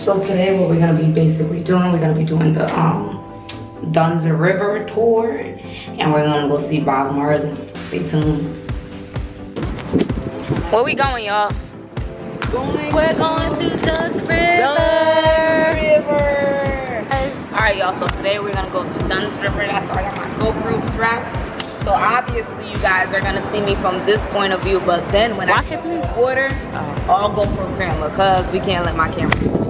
So today what we're gonna be basically doing, we're gonna be doing the um Dunn's River tour and we're gonna go see Bob Marley. Stay tuned. Where we going, y'all? We're going to Dunn's River. River. All right, y'all. So today we're gonna go to Dunn's River. That's why I got my GoPro strap. So obviously you guys are gonna see me from this point of view, but then when Watch I it, order, oh. I'll go from camera because we can't let my camera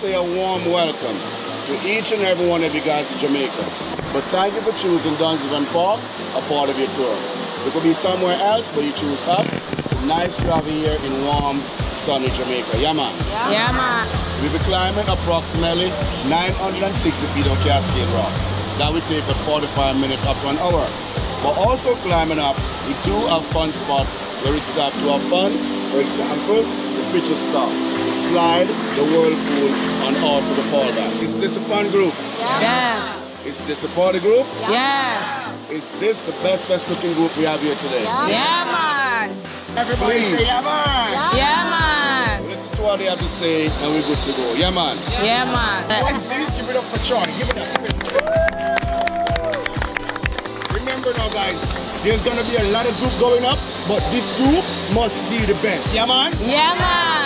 say a warm welcome to each and every one of you guys in Jamaica. But thank you for choosing Dunn's River Park, a part of your tour. It could be somewhere else, but you choose us. It's nice to have you here in warm, sunny Jamaica. Yeah, man. Yeah, man. We'll be climbing approximately 960 feet of Cascade Rock. That will take about 45 minutes up to an hour. But also climbing up, we do have fun spot where we stop to have fun. For example, the picture stop, slide, the whirlpool, and also the fallback. Is this a fun group? Yeah. Yes. Is this a party group? Yeah. Is this the best, best looking group we have here today? Yeah, yeah man. Everybody Please. say, yeah, man. Yeah, yeah man. Listen to what they have to say and we're good to go. Yeah, man. Yeah, yeah man. Please give it up for Troy. Give it up. Give it up. Remember now, guys, there's going to be a lot of group going up, but this group must be the best. Yeah, man? Yeah, man.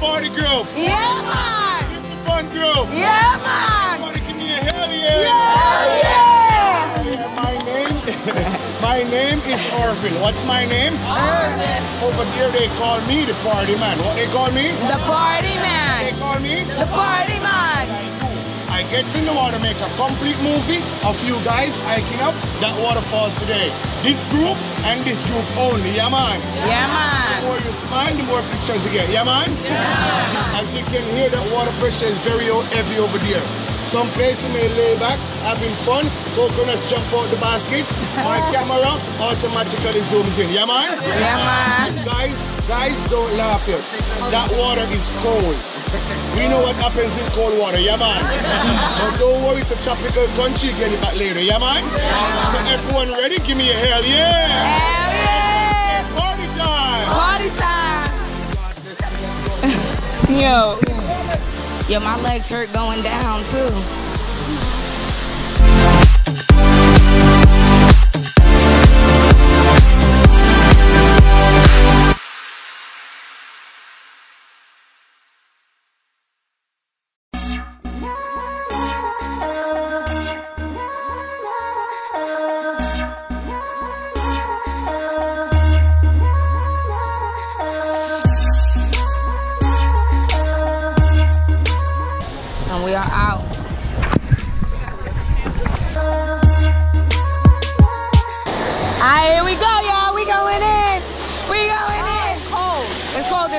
Party group. Yeah, man. It's the fun group. Yeah, man. Everybody give me a hell yeah, yeah. My name, my name is Orville. What's my name? Orville. Over here they call me the party man. What they call me? The party man. They call me? The party man. I get in the water, make a complete movie of you guys hiking up that waterfalls today. This group and this group only, yeah man? Yeah man. The more you smile, the more pictures you get, yeah man? Yeah. As you can hear, that water pressure is very heavy over there. Some place you may lay back, having fun, coconuts jump out the baskets, my camera automatically zooms in. Yeah, man? Yeah, man. Guys, guys, don't laugh here. That water is cold. We know what happens in cold water, yeah man? but don't worry, it's a tropical country, get it back later, yeah man? So everyone ready? Give me a hell yeah! Hell yeah! Party time! Party time! Yo. Yeah, my legs hurt going down too.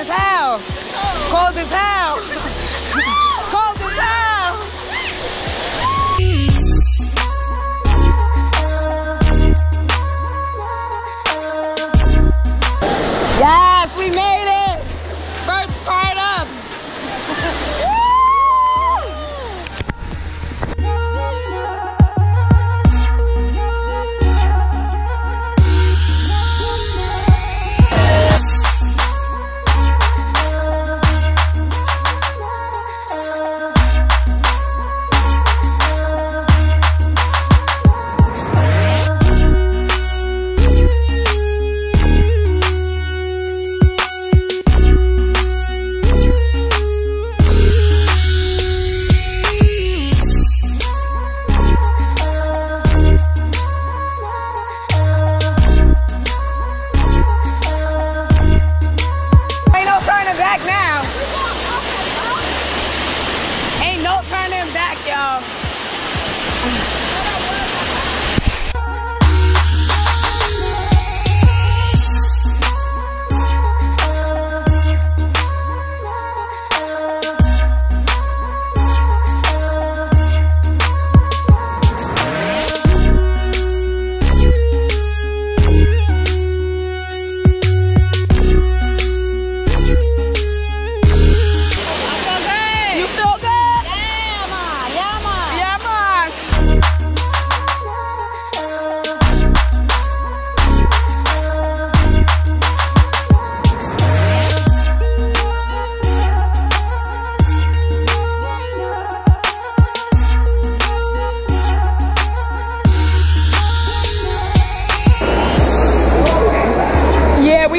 Cold as hell. Cold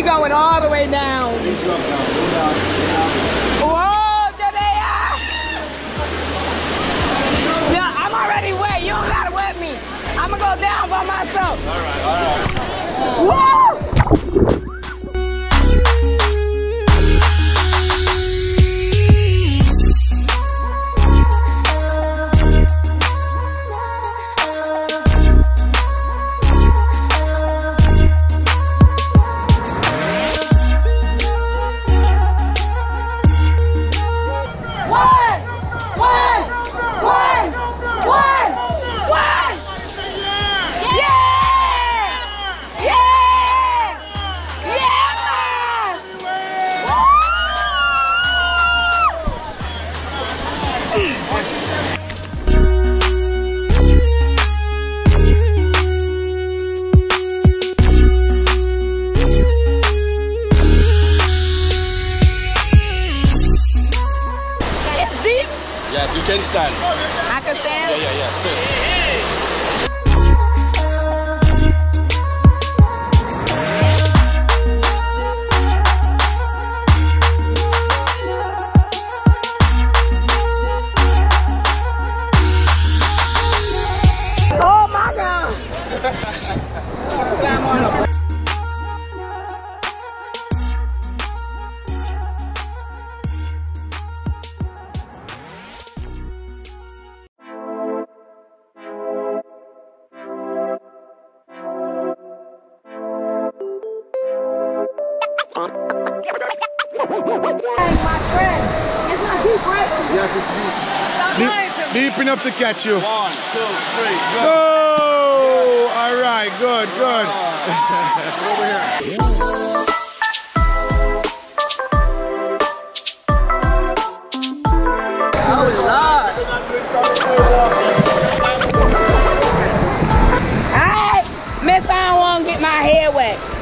going all the way down. Whoa, there they are. Yeah, I'm already wet. You don't gotta wet me. I'm gonna go down by myself. All right, all right. Woo! You can stand. I can stand. Yeah, yeah, yeah. Sit. To me. Deep enough to catch you. One, two, three, go. Oh, all right, good, good. Over here. Alright, Miss, I don't want to get my hair wet.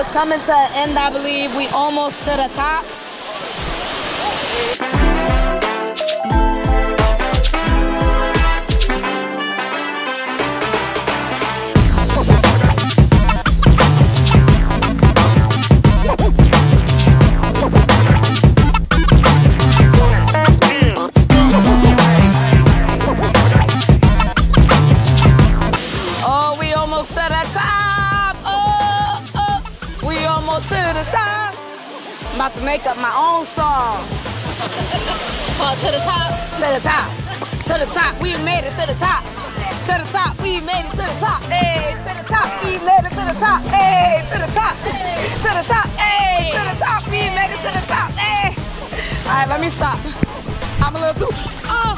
It's coming to an end, I believe. We almost to the top. make up my own song. to the top? To the top. To the top. We made it to the top. To the top. We made it to the top. Hey, to the top. We made it to the top. Hey, to the top. To the top. Hey, to the top. We made it to the top. Hey. All right, let me stop. I'm a little too. Oh.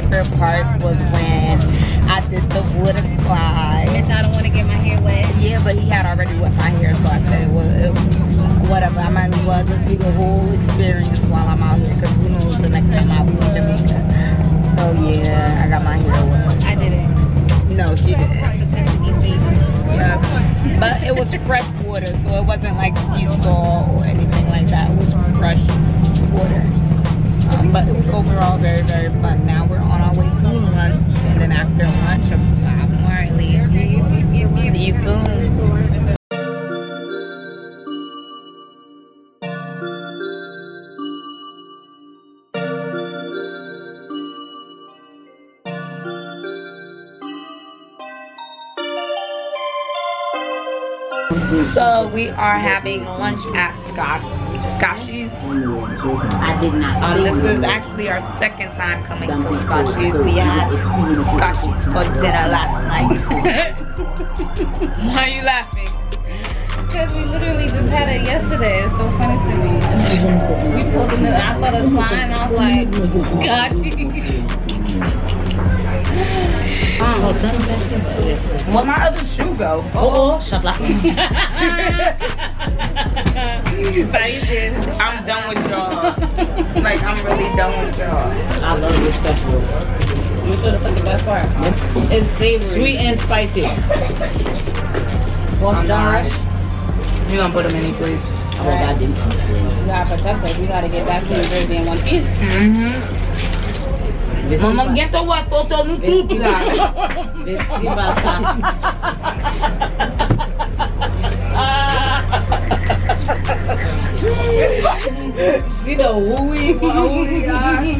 One of my favorite parts was when I did the water slide. Bitch, I don't want to get my hair wet. Yeah, but he had already wet my hair, so I said it was, it was whatever. I might as well just do the whole experience while I'm out here, because who knows the next time I'll be in Jamaica. So yeah, I got my hair wet. I didn't. No, she didn't. Pretend to be lazy. Yeah. But it was fresh water, so it wasn't like you saw or anything like that. It was fresh water. Um, but it was overall very, very fun. Now we're on our way to lunch, and then after lunch, I'm Marley. See you soon. So we are having lunch at Scotch Scotchies. I did not Um, this is actually our second time coming to Scotchies. We had Scotchies for dinner last night. Why are you laughing? Because we literally just had it yesterday. It's so funny to me. we pulled in the, I saw the sign and I was like, God. Where my other shoe go? Oh, shut up. I'm done with y'all. Like I'm really done with y'all. I love this festival. You should have put the best part. It's savory. Sweet and spicy. What's I'm done You gonna put them in here, please? Oh, God, didn't We gotta protect us. We gotta get back to New Jersey in one piece. Mm-hmm. Mamãe aguenta o foto no tudo, cara. Vesti basa. See the wooey, wooey guy.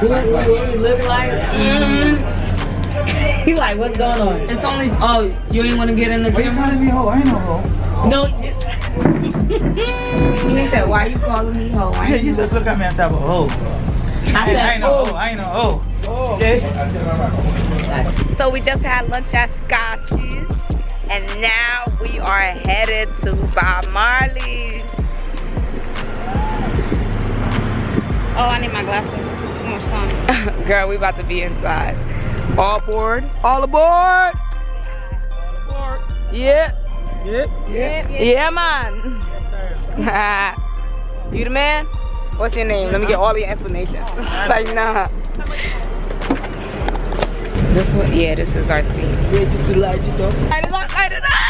Who wooey look like? Mm-hmm. He like, what's going on? It's only. Oh, you ain't want to get in the gym? calling me hoe? I ain't no hoe. No, He said, "Why you calling me hoe?" I Yeah, you just look at me and say, oh, I I, said, I ain't oh, I ain't no, oh. Okay? So we just had lunch at Scotch's, and now we are headed to Bob Marley's. Oh, I need my glasses. Too much. Girl, we about to be inside. All aboard! All aboard! Yeah, Yep. Yep, yeah, man. Yes, sir. you the man? What's your name? Let me get all your information. like nah. This one, yeah, this is our seat. Light it up, light it up.